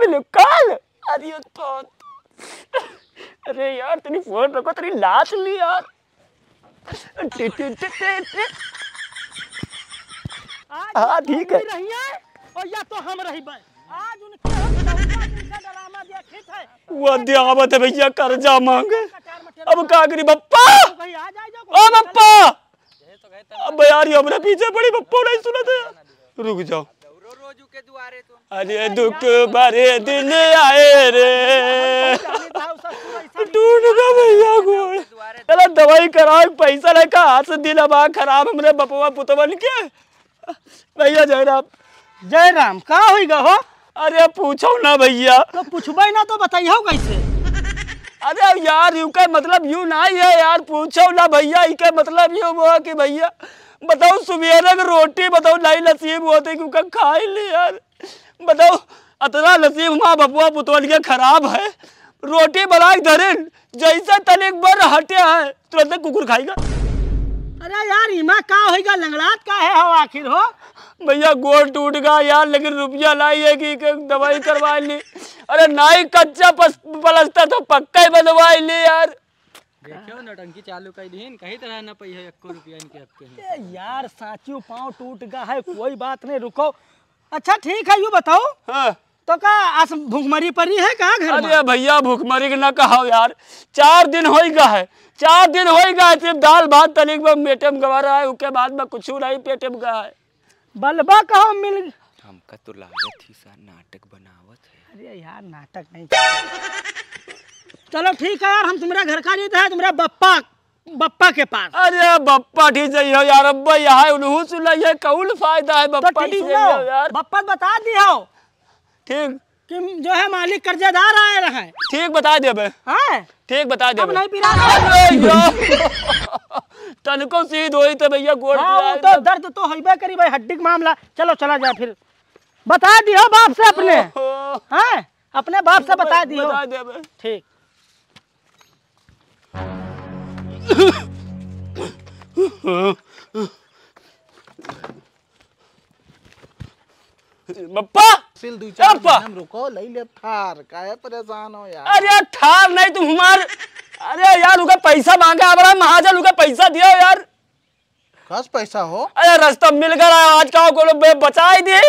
मिलो कल अरे तो अरे यार तेरी फ़ोन रखो तेरी लाश ली यार। टे- टे- टे- टे- टे। हाँ, ठीक है। रही है और या तो हम रही बे आज उनके है वो दियावत है भैया कर्जा मांगे। अब का करी बप्पा जो ओ बप्पा! अब यार ये हमारे पीछे पड़ी बप्पा नहीं सुना था। रुक जाओ। तो अरे दुख भरे दिन आए रे। टूट गया भैया गोड़। चलो दवाई कराओ पैसा लेकर हाथ से दिल अब खराब हमरे बपवा पुतवन के। भैया जयराम। जय राम का होइगा हो? अरे पूछो ना भैया। तो पूछबे ना तो बताइयो कैसे? अरे यार यू का मतलब यू नहीं है यार पूछो ना भैया ई का मतलब यू हुआ कि भैया बताओ सुबेरे की रोटी बताओ नहीं नसीब होते क्योंकि खा ही ले यार? बताओ अतना नसीब हुआ बपुआ पुतवल के खराब है? रोटी बना के धरे जैसे तनिक बर हटे है तुरंत कुकुर खाएगा। अरे यार इमा का होइगा लंगड़ात का है हो आखिर हो? भैया गोड़ टूट गया यार लेकिन रुपया लाई है कि दवाई करवा ली। अरे नाई कच्चा पलस्तर तो पक्का ही बनवा ली यार। देखियो नटंकी चालू कर दीन कहीं तरह न पई है एको रुपया इनके आपके हैं। ए यार साचू पाँव टूट गया है कोई बात नहीं रुको। अच्छा ठीक है यू बताओ। हाँ। तो का आस भूखमरी परी है का घर में? अरे भैया भूखमरी ना कहो यार। चार दिन हो गया है चार दिन हो गया है सिर्फ़ दाल भात तनिक में पेटे में गवा रहा है उसके बाद में कुछ नहीं पेटे में गया है। बलबा कहो मिल हमका तो लागत ही सा नाटक बनावत है। अरे यार नाटक नहीं। चलो ठीक है यार हम तुम्हारे घर का जीते हैं तुम्हारा बप्पा बप्पा के पास। अरे बप्पा ठीक जाइए यार अब्बा यहाँ उन्हू सुनाइए कौन फ़ायदा है तो बप्पा ठीक ठीक सुनो जाइए यार बप्पा बता दियो ठीक। कि जो है मालिक कर्जेदार आए रहे। ठीक बता दे बे हैं? ठीक बता दे अब नहीं पी रहा अरे यार तनको सीध होई तो भैया गोड़ हाँ तो दर्द तो होइबे करी भाई हड्डी का मामला। चलो चला जाए फिर। बता दियो बाप से अपने। हैं? अपने बाप से बता दियो। ठीक। बप्पा! सिल दू चार अप्पा। रुको लई ले थार काहे परेशान हो यार? अरे ठार नहीं तुम हमार अरे यार उनका पैसा मांगा बड़ा महाजन उनका पैसा दियो यार। कस पैसा हो? अरे रास्ता मिल गया आज का को बे बचाई दे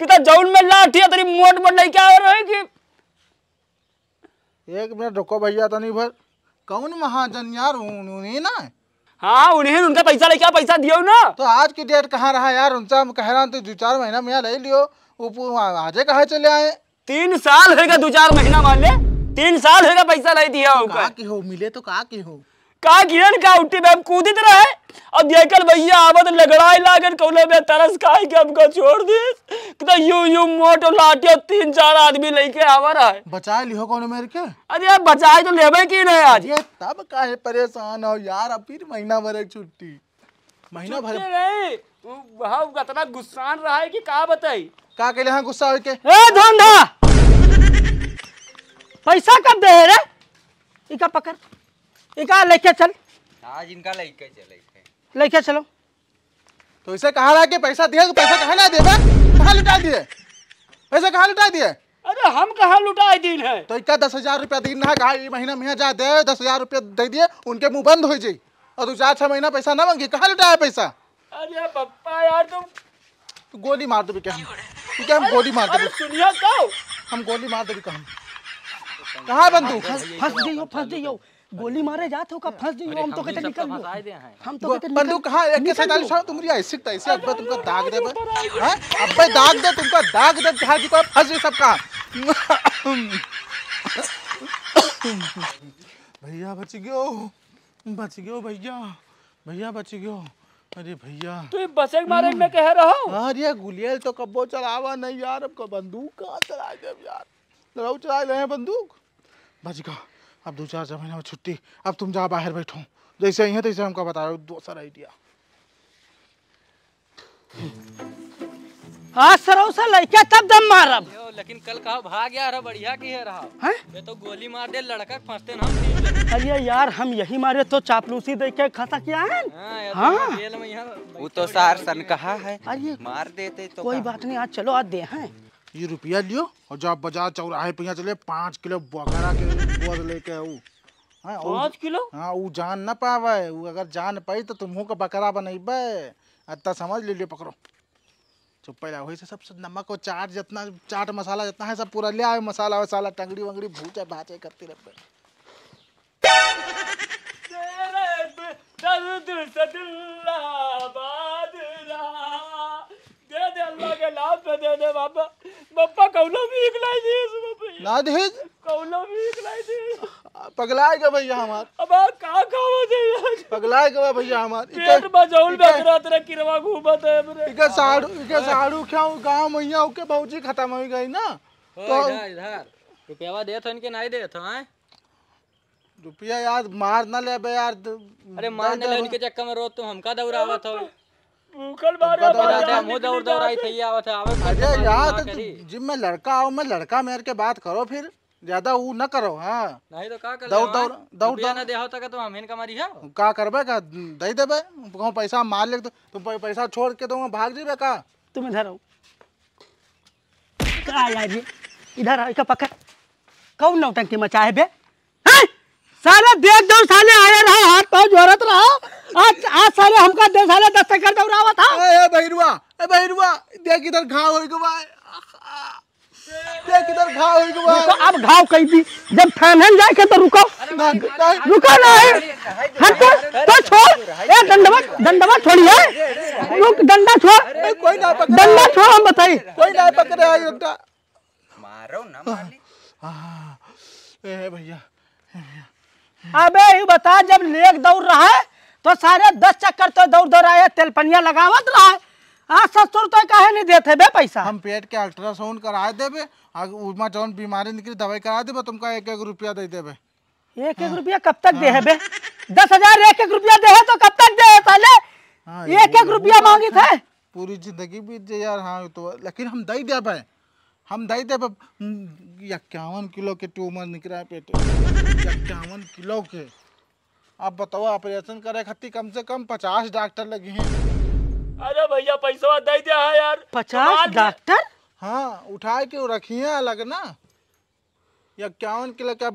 कि तो जौन में लाठी है तेरी मोट मोट नहीं क्या हो रही कि? एक मिनट रुको भैया तनी भर। कौन महाजन यार? उन्होंने ना? हाँ उन्हें उनका पैसा लेके पैसा दियो ना। तो आज की डेट कहाँ रहा यार? उनसे हम कह रहा हूँ तो दो चार महीना में यहाँ ले लियो। आजे कहा चले आए? तीन साल है दो चार महीना वाले। ले तीन साल है पैसा ले दिया होगा हो? मिले तो कहा की हो? का किरण का उठी में कूदित रहे। अब देखल भैया आवत लगड़ाई लागन कौनो में तरस खाए के हमको छोड़ दी। तो यू यू मोट और लाठी और तीन चार आदमी लेके आवा रहा है। बचा लियो कौन मेरे के अरे यार बचाए तो लेबे की नहीं आज ये तब काहे परेशान हो यार अब फिर महीना भर छुट्टी। महीना भर तू वहाँ इतना गुस्सान रहा है कि का बताई? का के लिए गुस्सा हो के ए धोंधा! पैसा कब दे रे इका पकड़। इका लेके चल। आज इनका लइके चले लेके चलो। तो इसे कहा रहा कि पैसा दिया तो पैसा कहाँ ना देगा कहाँ लुटा दिए? पैसा कहाँ लुटा दिए? अरे हम कहाँ लुटाए दिन है? तो इक्का दस हज़ार रुपया दिन रहा कहा ये महीना जा दे दस हज़ार रुपया दे दिए उनके मुँह बंद हो जाई और दो चार छह महीना पैसा ना मांगी कहाँ लुटाया पैसा? अरे पप्पा यार तुम तू गोली मार दे क्या हम? तू क्या हम गोली मार दे हम गोली मार दे कहाँ है बंदूक फंस जाइयो फंस जाइयो। गोली मारे जात हो का फंस जाइयो हम तो कहते निकल फंसाए दे हैं। हम तो कहते बंदूक कहाँ है? एक के सैतालीस हो तुम्हारी ऐसी अब्बा तुमको दाग दे बे हैं? अब्बा दाग दे तुमको दाग दे जहाँ जी को फंस गई सबका। भैया बच गयो बच गयो भैया भैया बच गयो। अरे भैया। तू बसे के बारे में कह रहा हो। अरे गुलियल तो कब्बो चलावा नहीं यार अब को बंदूक कहाँ चला दे यार? लड़ाऊ चला रहे हैं बंदूक। बच गया। अब दो चार महीना में छुट्टी। अब तुम जा बाहर बैठो जैसे ही है तैसे हमको बताओ दूसरा आइडिया। आज सरो से लइके तब दम मारब। यो, लेकिन कल कहा भाग गया रहा बढ़िया की है रहा। हैं? ये तो गोली मार दे लड़का फंसते ना हम अरे यार हम यही मारे तो चापलूसी देख के खाता किया है? हाँ, तो हाँ। में यहाँ वो तो सार सन कहा है अरे मार देते तो कोई बात नहीं आज चलो आज दे हैं। ये रुपया लियो और जब बाज़ार चौराहे पे चले पाँच किलो बकरा के गोद लेके आऊ हाँ पाँच किलो? हाँ वो जान ना पावे वो अगर जान पाई तो तुमहू का बकरा बनैबे अत्ता समझ ले लियो पकड़ो। चुप पहले वही से सब सब नमक और चाट जितना चाट मसाला जितना है सब पूरा ले आए मसाला वसाला टंगड़ी वंगड़ी भूचा भाचे करती रहे तेरे अल्लाह के नाम पे दे दे बाबा। बाबा कौनो भी इकलाई दे इस बाबा ना दहेज कौनो भी इकलाई दे पगलाएगा भैया हमार। अब का खावा दे यार? पगलाएगा भैया हमार। पेट बजौल बेचरा तेरा किरवा घूमत है हमरे इके साड़ू इके साड़ू क्यों गाँव मैया के भौजी खत्म हो गई ना। तो इधर इधर। रुपया दे तो इनके नहीं दे तो हैं? रुपया यार मार ना ले बे यार। अरे मारने ले उनके चक्कर में रोज तुम हमका दौड़ावत हो भूखल मारे मुँह दौड़ दौड़ आई थी आवत है आवे अरे यार तो जिम में लड़का आओ मैं लड़का मेरे के बात करो फिर ज़्यादा वो न करो हाँ। नहीं तो का कर दौड़ दौड़ दौड़ दौड़ ना देहो तक तो हम इनका मारी है? का करबे का दे देबे कहूँ पैसा मार ले तो तुम पैसा छोड़ के तो भाग जेबे का? तुम इधर आओ। का यार ये इधर आओ इका पकड़। कौन नौटंकी मचा है बे? हैं? साले देख दो साले आया रहा हाथ पाँव जोरत रहा। आज आज साले हमका दे साले दस कर दौड़ावा था ए बहिरुआ ए बहिरुआ देख इधर घाव होई गो भाई देख इधर घाव होई गो रुको, भाई अब घाव कही दी जब ठानन जाए के तो रुको। ना रुको ना हट तो, तो छोड़। ए दंडवा दंडवा छोड़िए रुक डंडा छोड़। ए, कोई ना पकड़े। डंडा छोड़ हम बताइए कोई ना पकड़े आई मारो ना मार ए भैया। अबे ये बता जब लेक दौड़ रहा है तो सारे दस चक्कर तो दौड़ दौड़ आए तेलपनिया लगावत रहा। है आज ससुर तो काहे नहीं देते बे पैसा? हम पेट के अल्ट्रासाउंड करा देबे आगे उमा जौन बीमारी निकली दवाई करा देबे तुमका एक एक रुपया दे देबे। एक एक रुपया कब तक दे है बे? दस हज़ार एक एक रुपया दे है तो कब तक दे है साले? हाँ, एक एक रुपया मांगी थे। पूरी ज़िंदगी बीत जाए यार हाँ तो लेकिन हम दई देबे हम दई देबे इक्यावन किलो के ट्यूमर निकला है पेट इक्यावन किलो के। अब बताओ ऑपरेशन करे खातिर कम से कम पचास डॉक्टर लगे हैं। अरे भैया पैसा दे दिया हाँ यार। पचास डॉक्टर? हाँ उठा के रखिए अलग ना? इक्यावन किलो के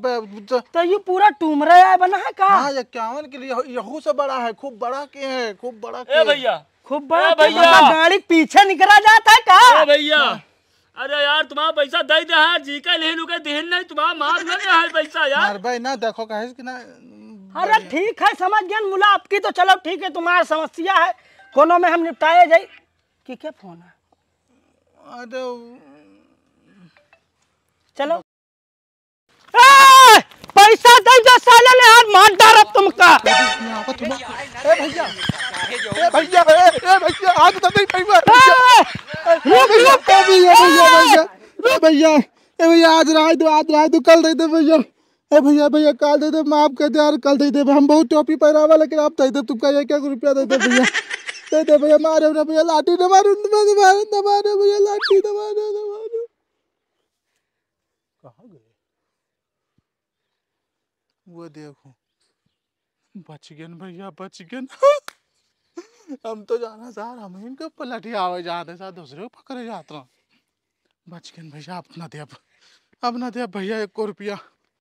तो- तो ये पूरा टूमरा आया बना है का हाँ इक्यावन किलो यहू- यहू से बड़ा है खूब बड़ा के है खूब बड़ा के। भैया। खूब बड़ा भैया। मतलब गाड़ी पीछे निकला जाता है का भैया। अरे यार तुम्हारा पैसा दे दे हाँ जी का लेन के देहन नहीं तुम्हारा मार ना है पैसा यार। भाई ना देखो कहे कि ना अरे ठीक है समझ गया मुला आपकी तो चलो ठीक है तुम्हारी समस्या है। कोनो में हम निपटाए जाई कि क्या फ़ोन है? अरे चलो। पैसा दे दो साले ने यार मार डाल तुमका। यहाँ पर तुम ए भैया ए भैया ए भैया आज तो नहीं पैसा रुक रुक। भैया भैया भैया भैया ए भैया आज रात दो आज रात दो कल दे दे भैया। ए भैया भैया, कल दे दे, माफ़ कर दे यार, कल दे दे, हम बहुत टोपी पहनावा लेकिन आप दे दे तुमका एक एक रुपया दे दे भैया, दे दे भैया, मारे ना भैया, लाठी न मारो न मारो न मारो भैया, लाठी न मारो न मारो। कहाँ गए? वो देखो, बच गए भैया, बच गए। हम तो जाना सार हम इनके पलटी आवे जाते साथ दूसरे को पकड़े जाते बच गए भैया, अपना दे अब अब ना दे भैया, एक रुपया।